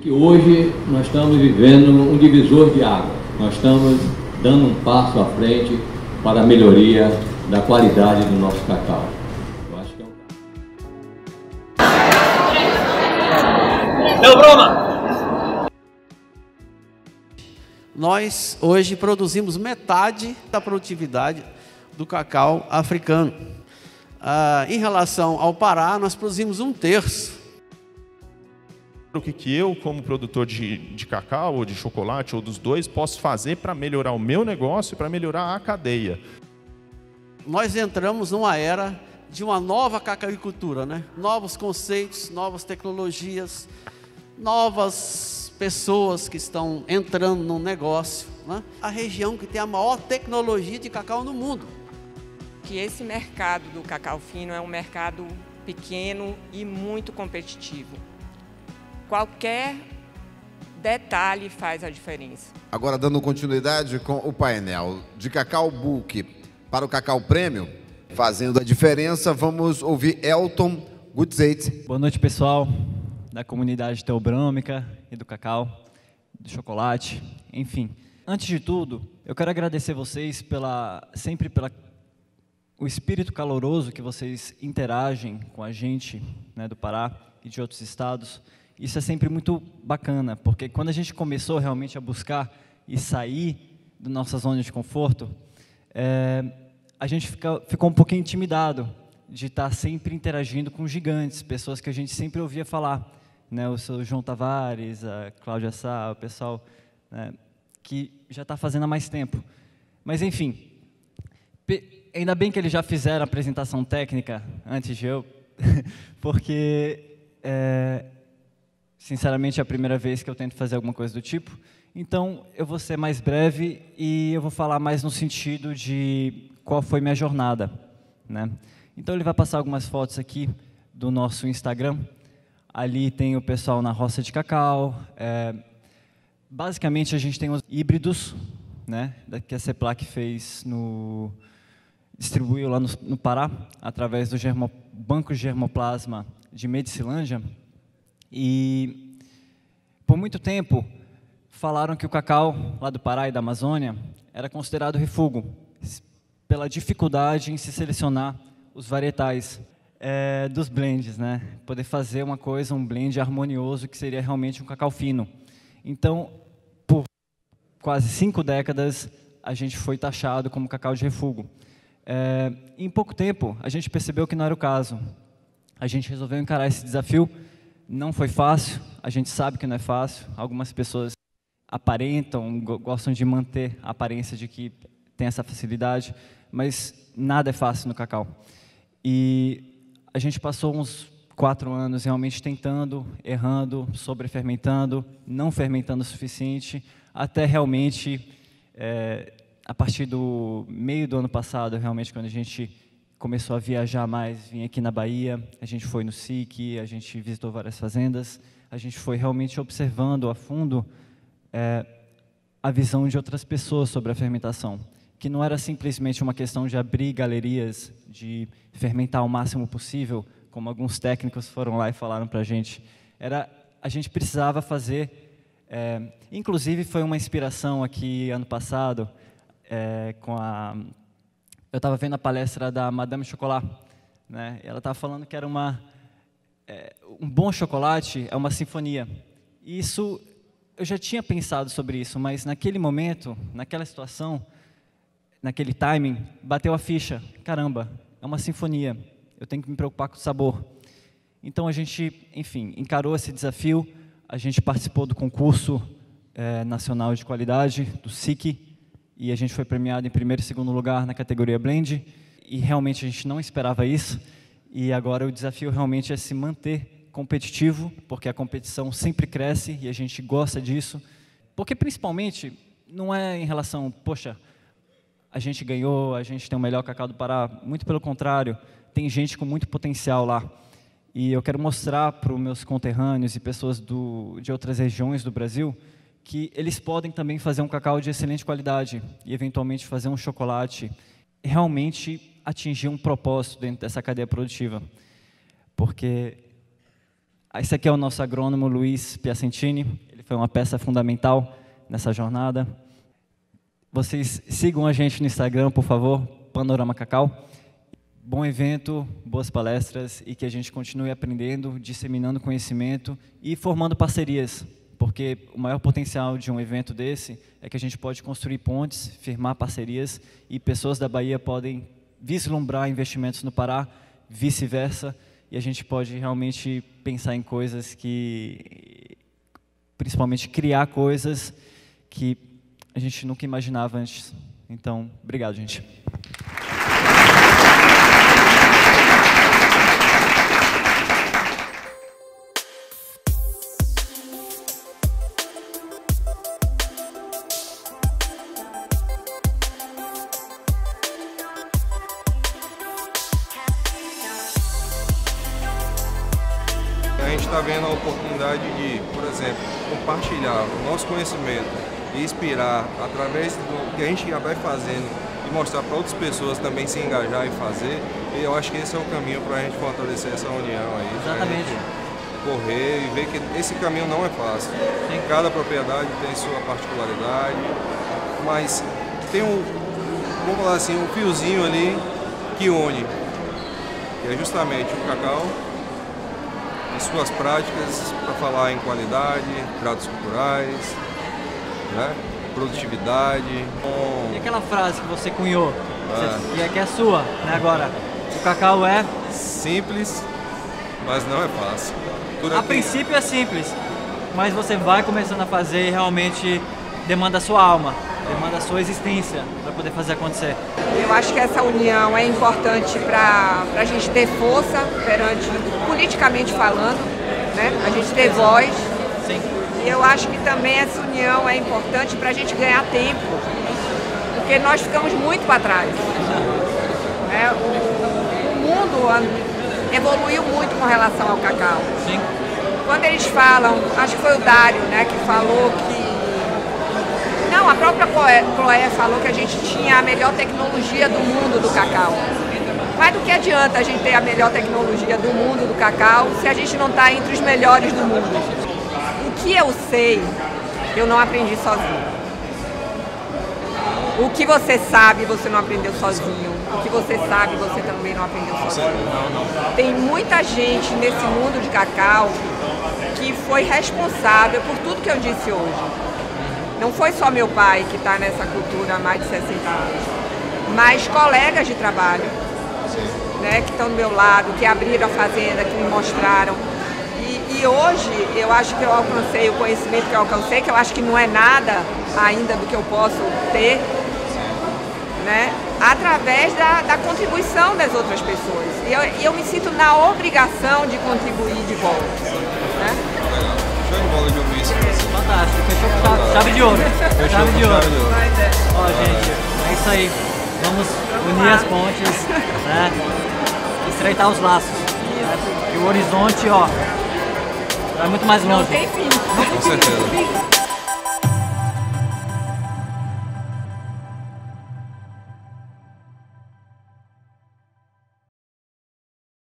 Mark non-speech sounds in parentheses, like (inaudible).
que hoje nós estamos vivendo um divisor de água. Nós estamos dando um passo à frente para a melhoria da qualidade do nosso cacau. Eu acho que é um... Deu broma! Nós hoje produzimos metade da produtividade do cacau africano. Ah, em relação ao Pará, nós produzimos um terço o que, que eu, como produtor de, de cacau ou de chocolate ou dos dois, posso fazer para melhorar o meu negócio e para melhorar a cadeia. Nós entramos numa era de uma nova cacauicultura, né? Novos conceitos, novas tecnologias, novas pessoas que estão entrando no negócio. Né? A região que tem a maior tecnologia de cacau no mundo. Que esse mercado do cacau fino é um mercado pequeno e muito competitivo Qualquer detalhe faz a diferença. Agora, dando continuidade com o painel de Cacau Book para o Cacau Prêmio, fazendo a diferença, vamos ouvir Elton Gutzeit. Boa noite, pessoal da comunidade teobrâmica e do cacau, do chocolate, enfim. Antes de tudo, eu quero agradecer vocês pela sempre pela o espírito caloroso que vocês interagem com a gente, né, do Pará e de outros estados isso é sempre muito bacana, porque quando a gente começou realmente a buscar e sair da nossa zona de conforto, é, a gente fica, ficou um pouquinho intimidado de estar sempre interagindo com gigantes, pessoas que a gente sempre ouvia falar, né, o seu João Tavares, a Cláudia Sá, o pessoal né, que já está fazendo há mais tempo. Mas enfim, ainda bem que eles já fizeram a apresentação técnica antes de eu, (laughs) porque é, Sinceramente, é a primeira vez que eu tento fazer alguma coisa do tipo. Então, eu vou ser mais breve e eu vou falar mais no sentido de qual foi minha jornada. Né? Então, ele vai passar algumas fotos aqui do nosso Instagram. Ali tem o pessoal na roça de cacau. É, basicamente, a gente tem os híbridos, né, que a CEPLAC fez no distribuiu lá no, no Pará através do germo, banco germoplasma de Medicilândia e por muito tempo falaram que o cacau lá do Pará e da Amazônia era considerado refúgio pela dificuldade em se selecionar os varietais é, dos blends, né? Poder fazer uma coisa, um blend harmonioso que seria realmente um cacau fino. Então, por quase cinco décadas, a gente foi taxado como cacau de refúgio. É, em pouco tempo, a gente percebeu que não era o caso. A gente resolveu encarar esse desafio não foi fácil, a gente sabe que não é fácil. Algumas pessoas aparentam, gostam de manter a aparência de que tem essa facilidade, mas nada é fácil no cacau. E a gente passou uns quatro anos realmente tentando, errando, sobrefermentando, não fermentando o suficiente, até realmente, é, a partir do meio do ano passado, realmente, quando a gente começou a viajar mais, vim aqui na Bahia, a gente foi no SIC, a gente visitou várias fazendas, a gente foi realmente observando a fundo é, a visão de outras pessoas sobre a fermentação, que não era simplesmente uma questão de abrir galerias, de fermentar o máximo possível, como alguns técnicos foram lá e falaram para a gente. Era, a gente precisava fazer, é, inclusive foi uma inspiração aqui ano passado, é, com a eu estava vendo a palestra da Madame Chocolat, né? ela estava falando que era uma é, um bom chocolate é uma sinfonia. E isso eu já tinha pensado sobre isso, mas naquele momento, naquela situação, naquele timing, bateu a ficha. Caramba, é uma sinfonia. Eu tenho que me preocupar com o sabor. Então a gente, enfim, encarou esse desafio. A gente participou do concurso é, nacional de qualidade do SIC e a gente foi premiado em primeiro e segundo lugar na categoria Blend, e realmente a gente não esperava isso, e agora o desafio realmente é se manter competitivo, porque a competição sempre cresce e a gente gosta disso, porque principalmente não é em relação, poxa, a gente ganhou, a gente tem o melhor cacau do Pará, muito pelo contrário, tem gente com muito potencial lá. E eu quero mostrar para os meus conterrâneos e pessoas do, de outras regiões do Brasil que eles podem também fazer um cacau de excelente qualidade e eventualmente fazer um chocolate realmente atingir um propósito dentro dessa cadeia produtiva. Porque Esse aqui é o nosso agrônomo Luiz Piacentini. Ele foi uma peça fundamental nessa jornada. Vocês sigam a gente no Instagram, por favor, Panorama Cacau. Bom evento, boas palestras e que a gente continue aprendendo, disseminando conhecimento e formando parcerias, porque o maior potencial de um evento desse é que a gente pode construir pontes, firmar parcerias e pessoas da Bahia podem vislumbrar investimentos no Pará, vice-versa, e a gente pode realmente pensar em coisas que, principalmente criar coisas que a gente nunca imaginava antes. Então, obrigado, gente. Gente está vendo a oportunidade de, por exemplo, compartilhar o nosso conhecimento e inspirar através do que a gente já vai fazendo e mostrar para outras pessoas também se engajar e fazer. E eu acho que esse é o caminho para a gente fortalecer essa união aí. Exatamente. Correr e ver que esse caminho não é fácil. Cada propriedade tem sua particularidade, mas tem um, vamos falar assim, um fiozinho ali que une, que é justamente o cacau e suas práticas para falar em qualidade, pratos culturais, né? produtividade. E aquela frase que você cunhou, e é que é sua, né, agora? O cacau é, Simples, mas não é fácil. A princípio é simples, mas você vai começando a fazer e realmente demanda a sua alma, demanda a sua existência para poder fazer acontecer. Eu acho que essa união é importante para a gente ter força perante, politicamente falando, né? a gente ter voz. Sim. E eu acho que também essa união é importante para a gente ganhar tempo, porque nós ficamos muito para trás. né? O, o mundo evoluiu muito com relação ao cacau. Sim. Quando eles falam, acho que foi o Dário né, que falou que. Própria Chloé falou que a gente tinha a melhor tecnologia do mundo do cacau. Mas do que adianta a gente ter a melhor tecnologia do mundo do cacau se a gente não está entre os melhores do mundo? O que eu sei, eu não aprendi sozinho. O que você sabe, você não aprendeu sozinho. O que você sabe, você também não aprendeu sozinho. Tem muita gente nesse mundo de cacau que foi responsável por tudo que eu disse hoje. Não foi só meu pai que está nessa cultura há mais de 60 anos, mas colegas de trabalho, né, que estão do meu lado, que abriram a fazenda, que me mostraram. E, e hoje eu acho que eu alcancei o conhecimento que eu alcancei, que eu acho que não é nada ainda do que eu posso ter, né, através da, da contribuição das outras pessoas. E eu, eu me sinto na obrigação de contribuir de volta. Show de bola de ouvir isso. Fantástico, fechou com chave, chave de ouro. Fechou chave com de ouro. chave de ouro. Ó, gente, é isso aí. Vamos unir as pontes, né? Estreitar os laços. Né? E o horizonte, ó, vai muito mais Não longe. tem fim. Com certeza.